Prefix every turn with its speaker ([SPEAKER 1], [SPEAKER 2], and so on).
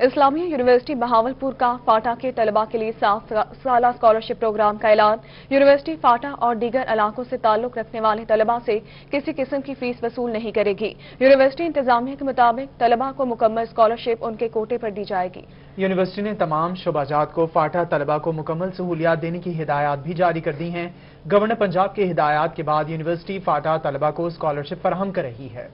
[SPEAKER 1] اسلامیہ university Bahawalpur کا FATA کے طلبہ کے لیے سالہ اسکالرشپ پروگرام کا اعلان۔ یونیورسٹی فاٹا اور دیگر علاقوں سے تعلق رکھنے والے طلبہ سے کسی قسم کی فیس وصول نہیں کرے گی۔ یونیورسٹی انتظامیہ کے مطابق طلبہ کو مکمل اسکالرشپ ان کے کوٹے پر دی جائے گی۔
[SPEAKER 2] یونیورسٹی نے تمام شعبہ جات کو فاٹا طلبہ کو مکمل سہولیات دینے کی ہدایات بھی جاری کر دی ہیں۔ گورنر پنجاب کے ہدایات کے بعد یونیورسٹی فاٹا طلبہ کو اسکالرشپ فراہم کر رہی ہے۔